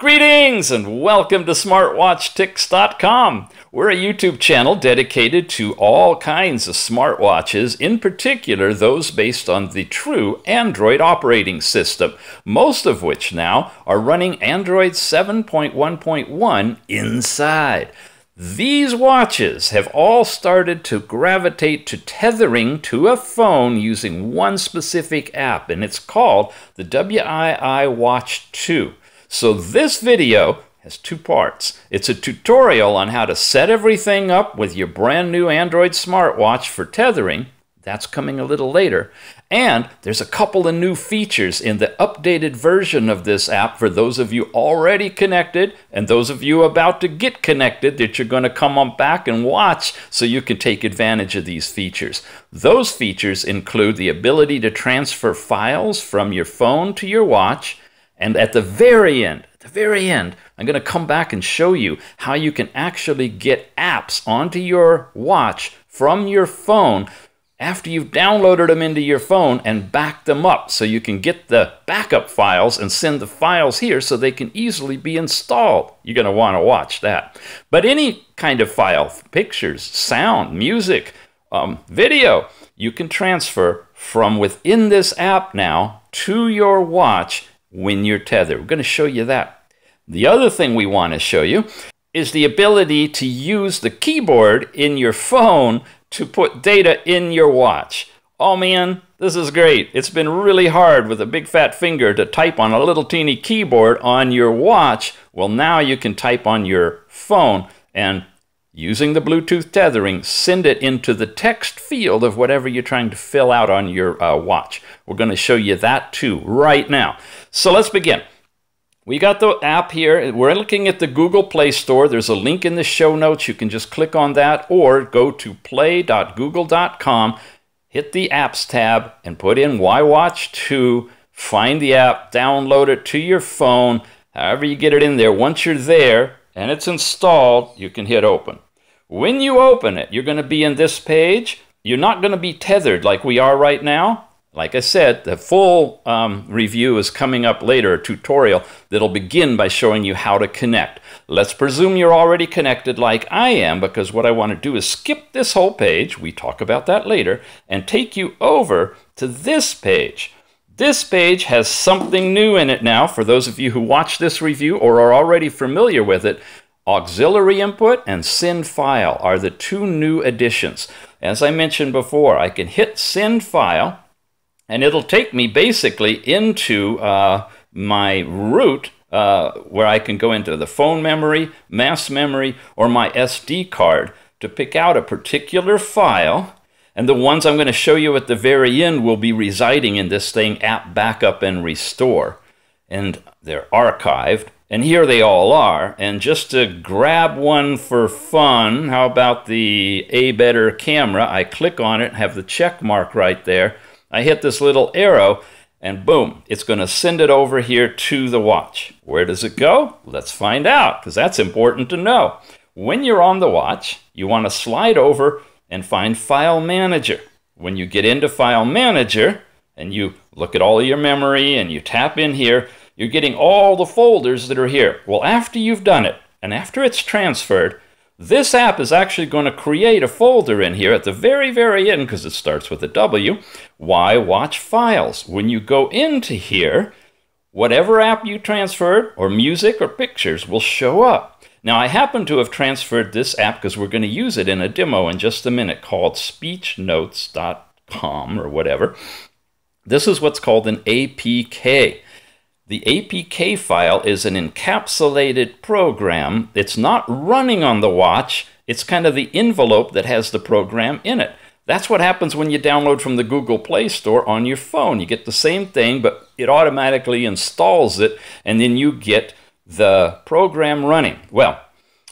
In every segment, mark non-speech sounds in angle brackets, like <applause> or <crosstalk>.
Greetings and welcome to SmartWatchTicks.com. We're a YouTube channel dedicated to all kinds of smartwatches, in particular those based on the true Android operating system, most of which now are running Android 7.1.1 inside. These watches have all started to gravitate to tethering to a phone using one specific app, and it's called the WiiWatch 2. So this video has two parts. It's a tutorial on how to set everything up with your brand new Android smartwatch for tethering. That's coming a little later. And there's a couple of new features in the updated version of this app for those of you already connected and those of you about to get connected that you're going to come on back and watch so you can take advantage of these features. Those features include the ability to transfer files from your phone to your watch, and at the very end, at the very end, I'm going to come back and show you how you can actually get apps onto your watch from your phone after you've downloaded them into your phone and backed them up so you can get the backup files and send the files here so they can easily be installed. You're going to want to watch that. But any kind of file, pictures, sound, music, um, video, you can transfer from within this app now to your watch when you're tethered. We're going to show you that. The other thing we want to show you is the ability to use the keyboard in your phone to put data in your watch. Oh man, this is great. It's been really hard with a big fat finger to type on a little teeny keyboard on your watch. Well, now you can type on your phone and using the Bluetooth tethering, send it into the text field of whatever you're trying to fill out on your uh, watch. We're going to show you that too right now. So let's begin. We got the app here. We're looking at the Google Play Store. There's a link in the show notes. You can just click on that or go to play.google.com, hit the apps tab, and put in WiiWatch 2. Find the app, download it to your phone, however you get it in there. Once you're there and it's installed, you can hit open. When you open it, you're going to be in this page. You're not going to be tethered like we are right now. Like I said, the full um, review is coming up later, a tutorial that'll begin by showing you how to connect. Let's presume you're already connected like I am, because what I want to do is skip this whole page, we talk about that later, and take you over to this page. This page has something new in it now for those of you who watch this review or are already familiar with it. Auxiliary input and send file are the two new additions. As I mentioned before, I can hit send file and it'll take me basically into uh, my root uh, where I can go into the phone memory, mass memory, or my SD card to pick out a particular file. And the ones I'm going to show you at the very end will be residing in this thing, app backup and restore. And they're archived. And here they all are. And just to grab one for fun, how about the A Better camera? I click on it, have the check mark right there. I hit this little arrow and boom, it's going to send it over here to the watch. Where does it go? Let's find out because that's important to know. When you're on the watch, you want to slide over and find File Manager. When you get into File Manager and you look at all of your memory and you tap in here, you're getting all the folders that are here. Well, after you've done it and after it's transferred, this app is actually going to create a folder in here at the very, very end, because it starts with a W, Why Watch Files. When you go into here, whatever app you transferred, or music or pictures, will show up. Now, I happen to have transferred this app because we're going to use it in a demo in just a minute called speechnotes.com or whatever. This is what's called an APK. The APK file is an encapsulated program. It's not running on the watch. It's kind of the envelope that has the program in it. That's what happens when you download from the Google Play Store on your phone. You get the same thing, but it automatically installs it, and then you get the program running. Well,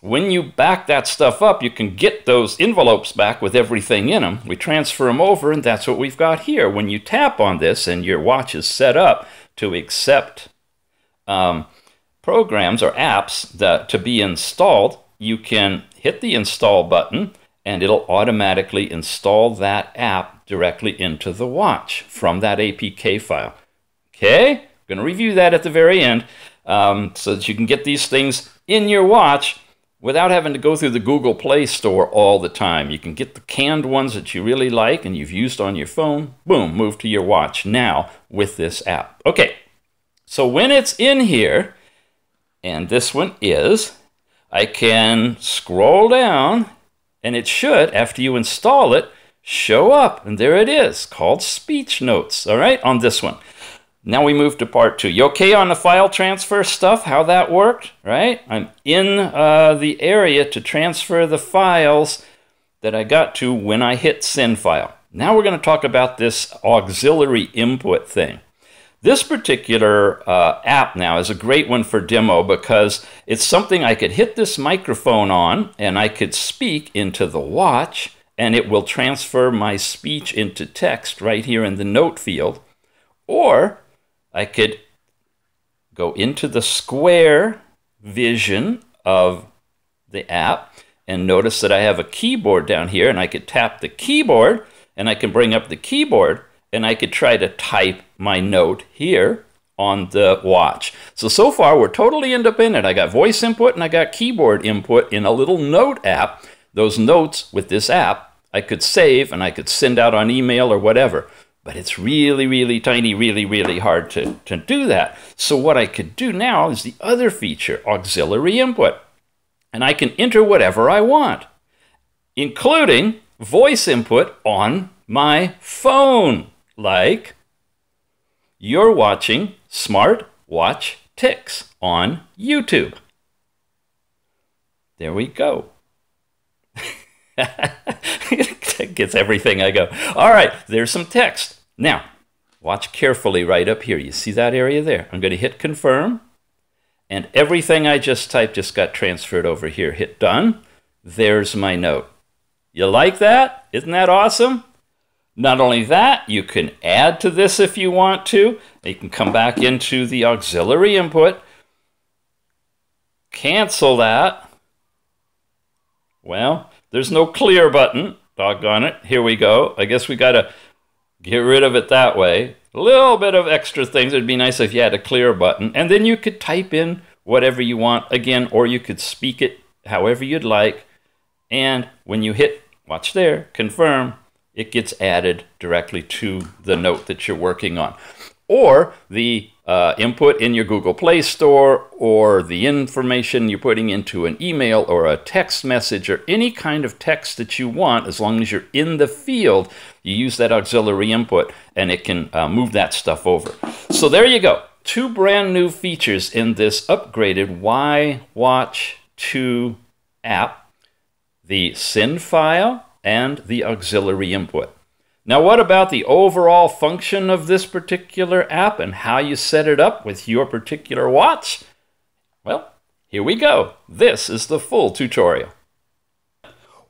when you back that stuff up, you can get those envelopes back with everything in them. We transfer them over, and that's what we've got here. When you tap on this and your watch is set up, to accept um, programs or apps that to be installed, you can hit the install button and it'll automatically install that app directly into the watch from that APK file. Okay, going to review that at the very end. um, so that you can get these things in your watch without having to go through the Google Play Store all the time. You can get the canned ones that you really like and you've used on your phone. Boom, move to your watch now with this app. Okay, so when it's in here, and this one is, I can scroll down and it should, after you install it, show up. And there it is, called Speech Notes, all right, on this one. Now we move to part two. You okay on the file transfer stuff, how that worked, right? I'm in uh, the area to transfer the files that I got to when I hit send file. Now we're going to talk about this auxiliary input thing. This particular uh, app now is a great one for demo because it's something I could hit this microphone on and I could speak into the watch and it will transfer my speech into text right here in the note field. Or I could go into the square vision of the app and notice that I have a keyboard down here and I could tap the keyboard and I can bring up the keyboard and I could try to type my note here on the watch. So, so far we're totally independent. I got voice input and I got keyboard input in a little note app. Those notes with this app I could save and I could send out on email or whatever. But it's really, really tiny, really, really hard to, to do that. So what I could do now is the other feature, auxiliary input. And I can enter whatever I want, including voice input on my phone, like you're watching Smart Watch Ticks on YouTube. There we go. <laughs> Gets everything I go. All right, there's some text. Now, watch carefully right up here. You see that area there? I'm going to hit confirm, and everything I just typed just got transferred over here. Hit done. There's my note. You like that? Isn't that awesome? Not only that, you can add to this if you want to. You can come back into the auxiliary input, cancel that. Well, there's no clear button. Doggone it. Here we go. I guess we got to get rid of it that way. A little bit of extra things. It'd be nice if you had a clear button. And then you could type in whatever you want again, or you could speak it however you'd like. And when you hit, watch there, confirm, it gets added directly to the note that you're working on. Or the uh, input in your Google Play Store or the information you're putting into an email or a text message or any kind of text that you want, as long as you're in the field, you use that auxiliary input and it can uh, move that stuff over. So there you go. Two brand new features in this upgraded Y Watch 2 app the send file and the auxiliary input. Now, what about the overall function of this particular app and how you set it up with your particular watch? Well, here we go. This is the full tutorial.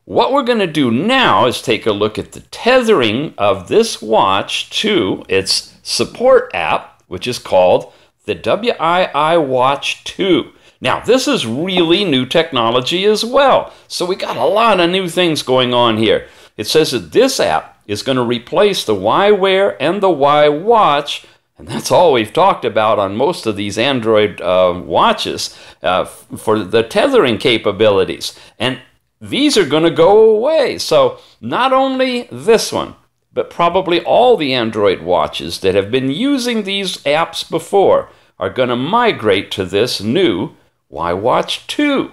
What we're going to do now is take a look at the tethering of this watch to its support app, which is called the WiiWatch 2. Now, this is really new technology as well. So we got a lot of new things going on here. It says that this app is going to replace the WiiWear and the WiiWatch, and that's all we've talked about on most of these Android uh, watches uh, for the tethering capabilities. And these are going to go away. So not only this one, but probably all the Android watches that have been using these apps before are going to migrate to this new WiiWatch 2.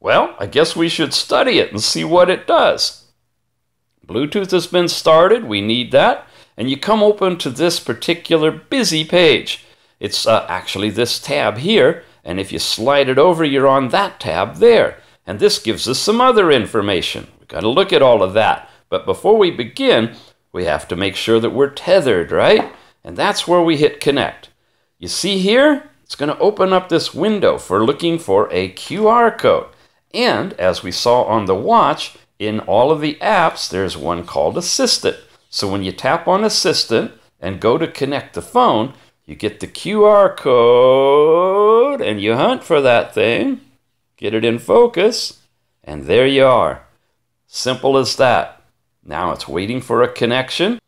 Well, I guess we should study it and see what it does. Bluetooth has been started. We need that. And you come open to this particular busy page. It's uh, actually this tab here. And if you slide it over, you're on that tab there. And this gives us some other information. We've got to look at all of that. But before we begin, we have to make sure that we're tethered, right? And that's where we hit connect. You see here, it's going to open up this window for looking for a QR code. And as we saw on the watch, in all of the apps, there's one called Assistant. So when you tap on Assistant and go to connect the phone, you get the QR code and you hunt for that thing, get it in focus, and there you are. Simple as that. Now it's waiting for a connection.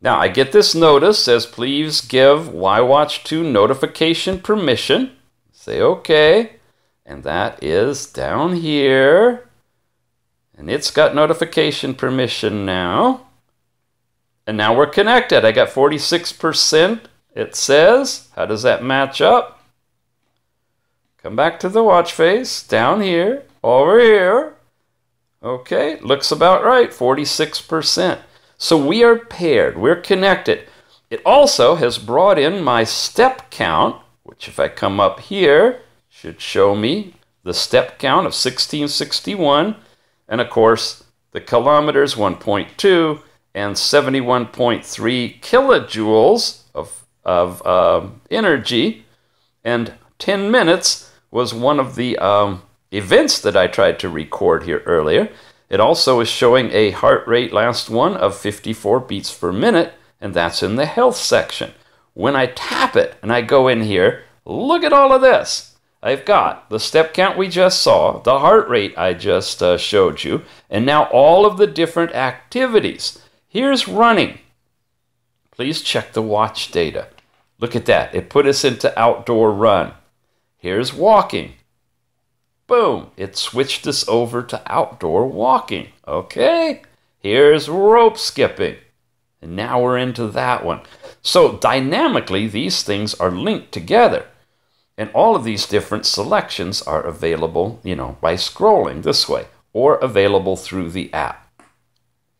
Now I get this notice says please give WiiWatch 2 notification permission. Say okay. And that is down here. And it's got notification permission now. And now we're connected. I got 46%, it says. How does that match up? Come back to the watch face, down here, over here. Okay, looks about right, 46%. So we are paired, we're connected. It also has brought in my step count, which if I come up here, should show me the step count of 1661. And of course, the kilometers 1.2 and 71.3 kilojoules of, of um, energy. And 10 minutes was one of the um, events that I tried to record here earlier. It also is showing a heart rate last one of 54 beats per minute, and that's in the health section. When I tap it and I go in here, look at all of this. I've got the step count we just saw, the heart rate I just uh, showed you, and now all of the different activities. Here's running. Please check the watch data. Look at that. It put us into outdoor run. Here's walking. Boom. It switched us over to outdoor walking. Okay. Here's rope skipping. And now we're into that one. So dynamically, these things are linked together. And all of these different selections are available, you know, by scrolling this way or available through the app.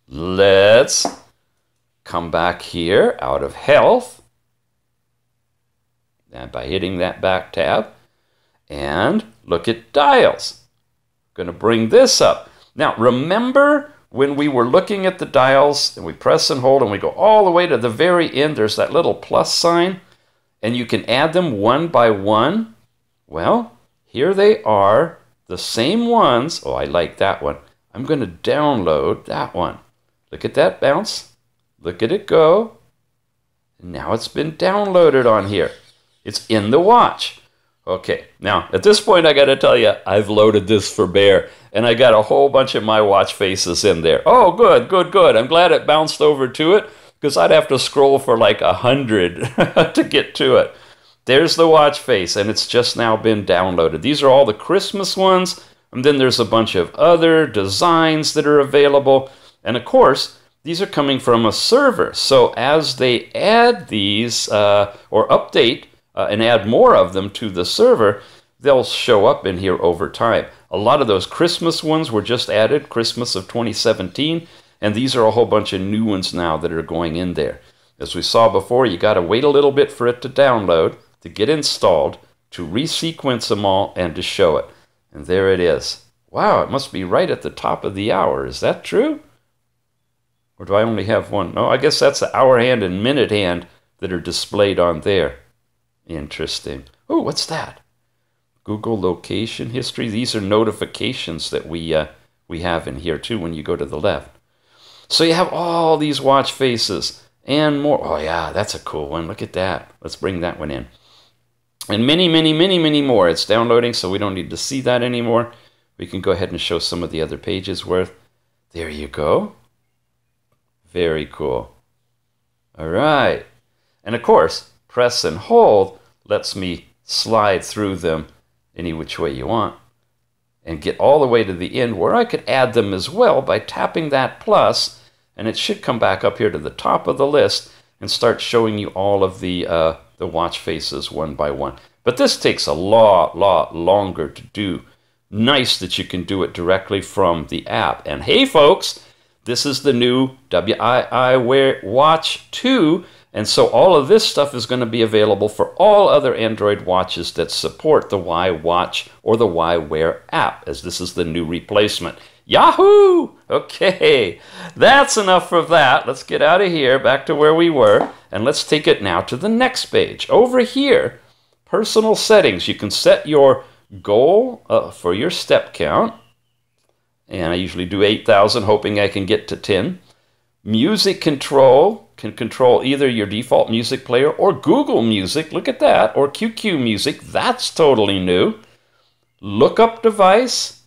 Let's come back here out of health and by hitting that back tab and look at dials. I'm going to bring this up. Now remember when we were looking at the dials and we press and hold and we go all the way to the very end, there's that little plus sign and you can add them one by one. Well, here they are, the same ones. Oh, I like that one. I'm going to download that one. Look at that bounce. Look at it go. Now it's been downloaded on here. It's in the watch. Okay, now at this point I got to tell you, I've loaded this for Bear, and I got a whole bunch of my watch faces in there. Oh, good, good, good. I'm glad it bounced over to it because I'd have to scroll for like a hundred <laughs> to get to it. There's the watch face, and it's just now been downloaded. These are all the Christmas ones, and then there's a bunch of other designs that are available. And of course, these are coming from a server. So as they add these uh, or update uh, and add more of them to the server, they'll show up in here over time. A lot of those Christmas ones were just added, Christmas of 2017, and these are a whole bunch of new ones now that are going in there. As we saw before, you got to wait a little bit for it to download, to get installed, to resequence them all, and to show it. And there it is. Wow, it must be right at the top of the hour. Is that true? Or do I only have one? No, I guess that's the hour hand and minute hand that are displayed on there. Interesting. Oh, what's that? Google location history. These are notifications that we uh, we have in here too when you go to the left. So you have all these watch faces and more. Oh yeah, that's a cool one. Look at that. Let's bring that one in. And many, many, many, many more. It's downloading, so we don't need to see that anymore. We can go ahead and show some of the other pages worth. There you go. Very cool. All right. And of course, press and hold lets me slide through them any which way you want and get all the way to the end where I could add them as well by tapping that plus and it should come back up here to the top of the list and start showing you all of the uh, the watch faces one by one. But this takes a lot, lot longer to do. Nice that you can do it directly from the app. And hey, folks, this is the new WiiWear Watch 2. And so all of this stuff is going to be available for all other Android watches that support the WiiWatch or the WiiWear app, as this is the new replacement. Yahoo! Okay, that's enough of that. Let's get out of here, back to where we were, and let's take it now to the next page. Over here, personal settings. You can set your goal uh, for your step count and I usually do 8,000, hoping I can get to 10. Music control can control either your default music player or Google Music, look at that, or QQ Music, that's totally new. Lookup device,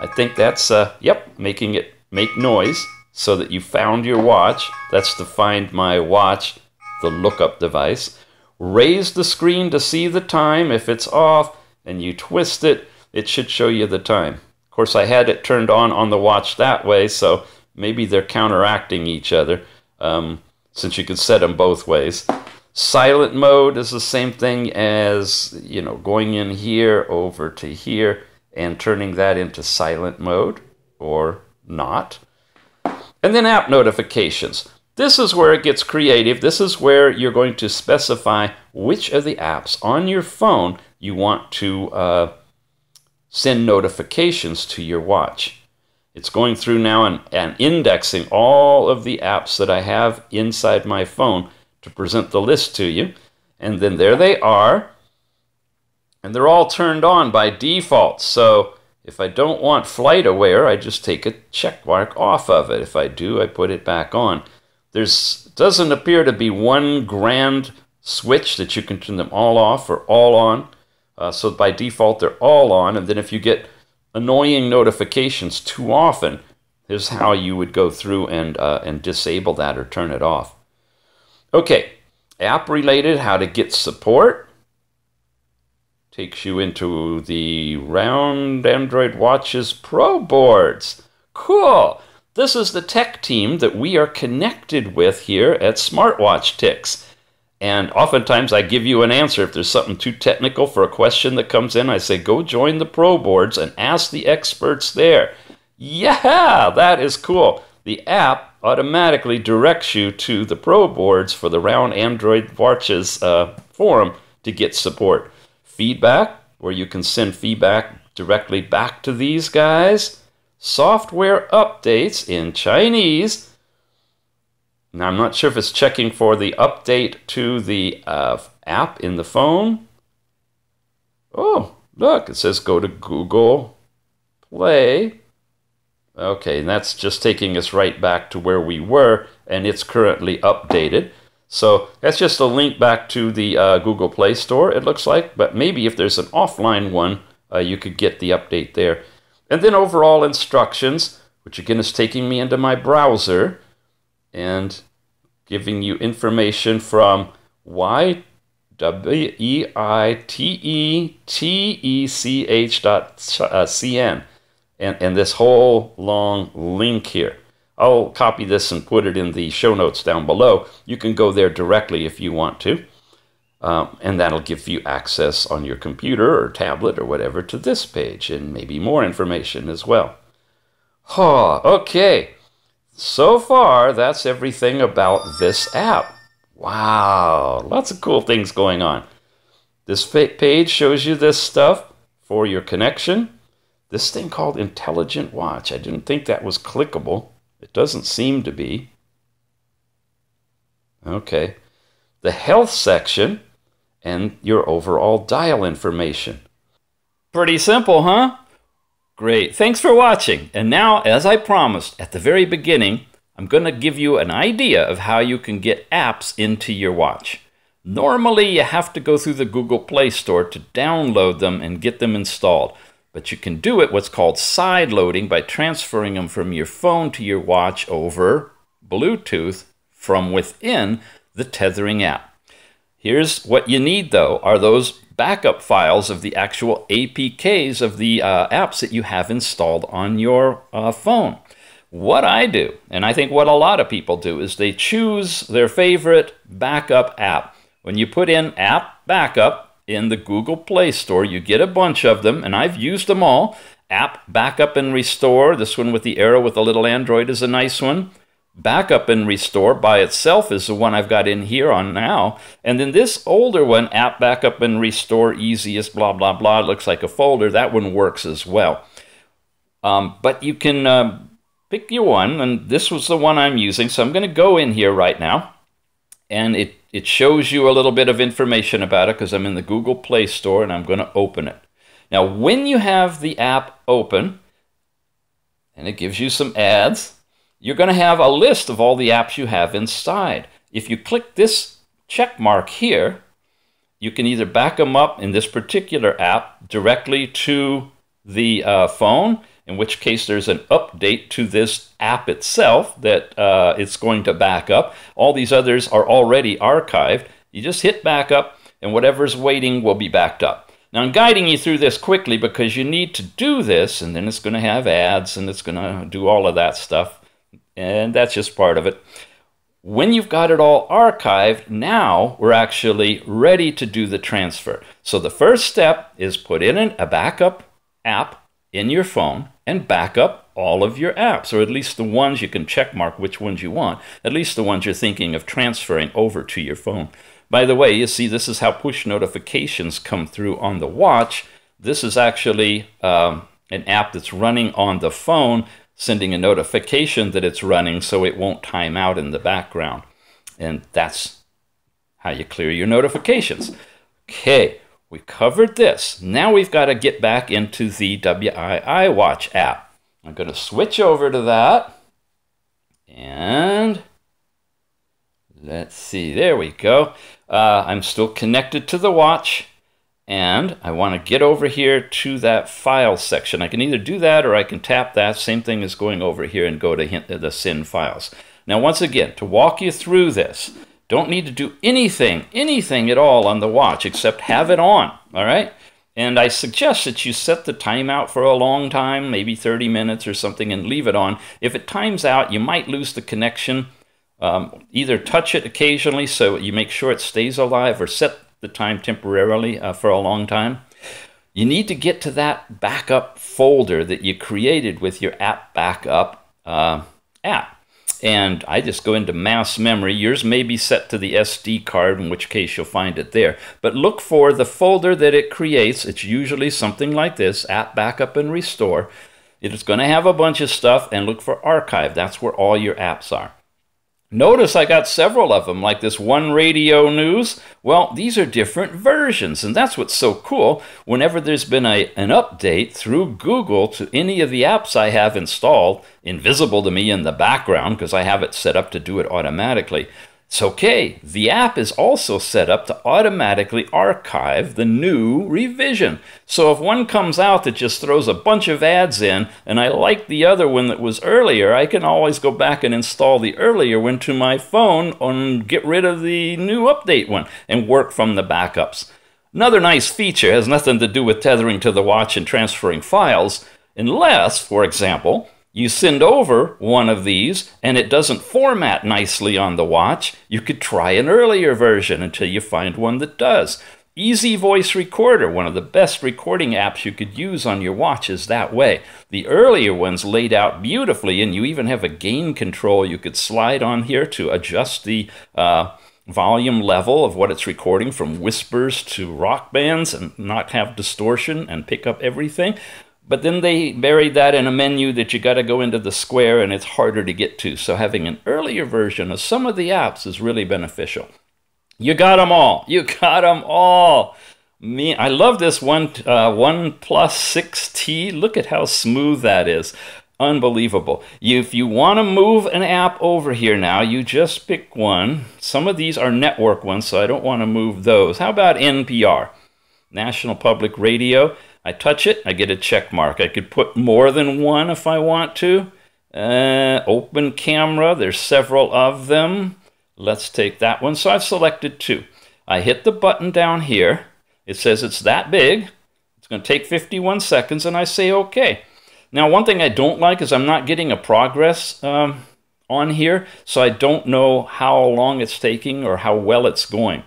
I think that's, uh, yep, making it make noise so that you found your watch. That's to find my watch, the lookup device. Raise the screen to see the time if it's off, and you twist it, it should show you the time. Of course, I had it turned on on the watch that way, so maybe they're counteracting each other um, since you can set them both ways. Silent mode is the same thing as, you know, going in here over to here and turning that into silent mode or not. And then app notifications. This is where it gets creative. This is where you're going to specify which of the apps on your phone you want to uh, send notifications to your watch. It's going through now and, and indexing all of the apps that I have inside my phone to present the list to you. And then there they are. And they're all turned on by default. So if I don't want FlightAware, I just take a check mark off of it. If I do, I put it back on. There's doesn't appear to be one grand switch that you can turn them all off or all on. Uh, so by default, they're all on. And then if you get annoying notifications too often, here's how you would go through and, uh, and disable that or turn it off. Okay, app related, how to get support. Takes you into the round Android Watches Pro boards. Cool. This is the tech team that we are connected with here at Smartwatch Ticks. And oftentimes I give you an answer. If there's something too technical for a question that comes in, I say, go join the pro boards and ask the experts there. Yeah, that is cool. The app automatically directs you to the pro boards for the Round Android Watches uh, forum to get support. Feedback, where you can send feedback directly back to these guys. Software updates in Chinese now, I'm not sure if it's checking for the update to the uh, app in the phone. Oh, look, it says go to Google Play. Okay, and that's just taking us right back to where we were, and it's currently updated. So that's just a link back to the uh, Google Play Store, it looks like. But maybe if there's an offline one, uh, you could get the update there. And then overall instructions, which again is taking me into my browser and giving you information from Y W E I T E T E C H dot uh, C N. And, and this whole long link here. I'll copy this and put it in the show notes down below. You can go there directly if you want to. Um, and that'll give you access on your computer or tablet or whatever to this page and maybe more information as well. Oh, okay. So far, that's everything about this app. Wow, lots of cool things going on. This page shows you this stuff for your connection. This thing called Intelligent Watch. I didn't think that was clickable. It doesn't seem to be. Okay. The health section and your overall dial information. Pretty simple, huh? Great. Thanks for watching. And now, as I promised at the very beginning, I'm going to give you an idea of how you can get apps into your watch. Normally, you have to go through the Google Play Store to download them and get them installed. But you can do it what's called side loading by transferring them from your phone to your watch over Bluetooth from within the tethering app. Here's what you need though are those backup files of the actual APKs of the uh, apps that you have installed on your uh, phone. What I do, and I think what a lot of people do, is they choose their favorite backup app. When you put in app backup in the Google Play Store, you get a bunch of them, and I've used them all. App backup and restore, this one with the arrow with the little Android is a nice one. Backup and Restore by itself is the one I've got in here on now. And then this older one, App Backup and Restore Easiest, blah, blah, blah, it looks like a folder. That one works as well. Um, but you can uh, pick your one, and this was the one I'm using. So I'm going to go in here right now, and it, it shows you a little bit of information about it because I'm in the Google Play Store, and I'm going to open it. Now, when you have the app open, and it gives you some ads, you're going to have a list of all the apps you have inside. If you click this check mark here, you can either back them up in this particular app directly to the uh, phone, in which case there's an update to this app itself that uh, it's going to back up. All these others are already archived. You just hit back up, and whatever's waiting will be backed up. Now, I'm guiding you through this quickly because you need to do this, and then it's going to have ads and it's going to do all of that stuff. And that's just part of it. When you've got it all archived, now we're actually ready to do the transfer. So the first step is put in a backup app in your phone and back up all of your apps, or at least the ones you can check mark which ones you want, at least the ones you're thinking of transferring over to your phone. By the way, you see this is how push notifications come through on the watch. This is actually um, an app that's running on the phone, sending a notification that it's running so it won't time out in the background. And that's how you clear your notifications. Okay, we covered this. Now we've got to get back into the WiiWatch app. I'm going to switch over to that. And let's see, there we go. Uh, I'm still connected to the watch. And I want to get over here to that file section. I can either do that or I can tap that. Same thing as going over here and go to the SYN files. Now, once again, to walk you through this, don't need to do anything, anything at all on the watch except have it on, all right? And I suggest that you set the timeout for a long time, maybe 30 minutes or something, and leave it on. If it times out, you might lose the connection. Um, either touch it occasionally so you make sure it stays alive or set the time temporarily uh, for a long time. You need to get to that backup folder that you created with your app backup uh, app and I just go into mass memory. Yours may be set to the SD card, in which case you'll find it there. But look for the folder that it creates. It's usually something like this, app backup and restore. It's going to have a bunch of stuff, and look for archive. That's where all your apps are. Notice I got several of them, like this One Radio News. Well, these are different versions, and that's what's so cool. Whenever there's been a, an update through Google to any of the apps I have installed, invisible to me in the background because I have it set up to do it automatically, it's okay. The app is also set up to automatically archive the new revision. So if one comes out that just throws a bunch of ads in, and I like the other one that was earlier, I can always go back and install the earlier one to my phone and get rid of the new update one and work from the backups. Another nice feature has nothing to do with tethering to the watch and transferring files, unless, for example, you send over one of these and it doesn't format nicely on the watch, you could try an earlier version until you find one that does. Easy Voice Recorder, one of the best recording apps you could use on your watch, is that way. The earlier ones laid out beautifully, and you even have a gain control you could slide on here to adjust the uh, volume level of what it's recording from whispers to rock bands and not have distortion and pick up everything. But then they buried that in a menu that you got to go into the square and it's harder to get to. So having an earlier version of some of the apps is really beneficial. You got them all. You got them all. Me, I love this one uh, OnePlus 6T. Look at how smooth that is. Unbelievable. You, if you want to move an app over here now, you just pick one. Some of these are network ones, so I don't want to move those. How about NPR? National Public Radio. I touch it, I get a check mark. I could put more than one if I want to. Uh, open camera, there's several of them. Let's take that one. So I've selected two. I hit the button down here. It says it's that big. It's going to take 51 seconds, and I say OK. Now, one thing I don't like is I'm not getting a progress um, on here, so I don't know how long it's taking or how well it's going.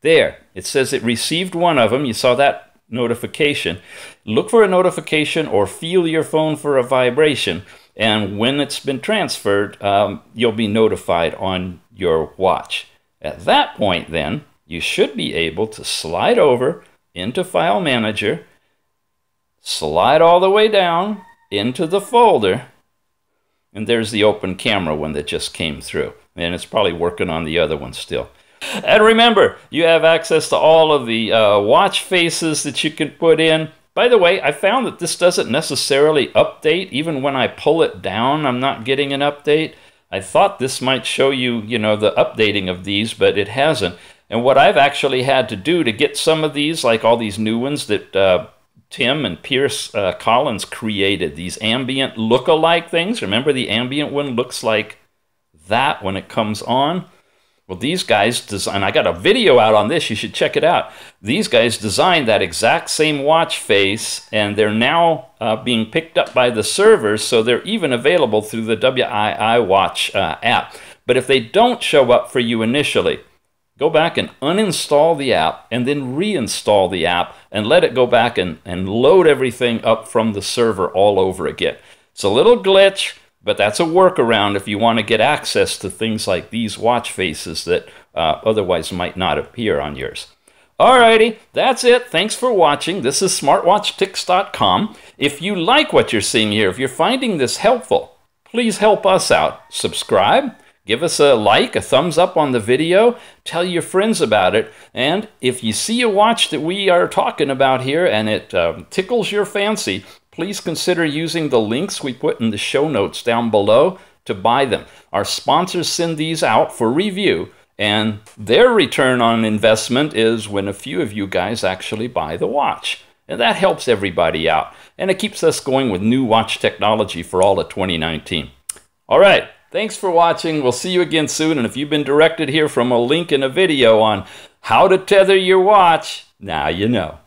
There, it says it received one of them. You saw that notification. Look for a notification or feel your phone for a vibration. And when it's been transferred, um, you'll be notified on your watch. At that point, then, you should be able to slide over into File Manager, slide all the way down into the folder, and there's the open camera one that just came through. And it's probably working on the other one still. And remember, you have access to all of the uh, watch faces that you can put in. By the way, I found that this doesn't necessarily update. Even when I pull it down, I'm not getting an update. I thought this might show you, you know, the updating of these, but it hasn't. And what I've actually had to do to get some of these, like all these new ones that uh, Tim and Pierce uh, Collins created, these ambient look-alike things. Remember the ambient one looks like that when it comes on? Well, these guys design, I got a video out on this, you should check it out. These guys designed that exact same watch face, and they're now uh, being picked up by the servers, so they're even available through the WiiWatch uh, app. But if they don't show up for you initially, go back and uninstall the app and then reinstall the app and let it go back and, and load everything up from the server all over again. It's a little glitch, but that's a workaround if you want to get access to things like these watch faces that uh, otherwise might not appear on yours. Alrighty, that's it. Thanks for watching. This is smartwatchticks.com. If you like what you're seeing here, if you're finding this helpful, please help us out. Subscribe, give us a like, a thumbs up on the video, tell your friends about it, and if you see a watch that we are talking about here and it uh, tickles your fancy, please consider using the links we put in the show notes down below to buy them. Our sponsors send these out for review, and their return on investment is when a few of you guys actually buy the watch. And that helps everybody out, and it keeps us going with new watch technology for all of 2019. All right, thanks for watching. We'll see you again soon, and if you've been directed here from a link in a video on how to tether your watch, now you know.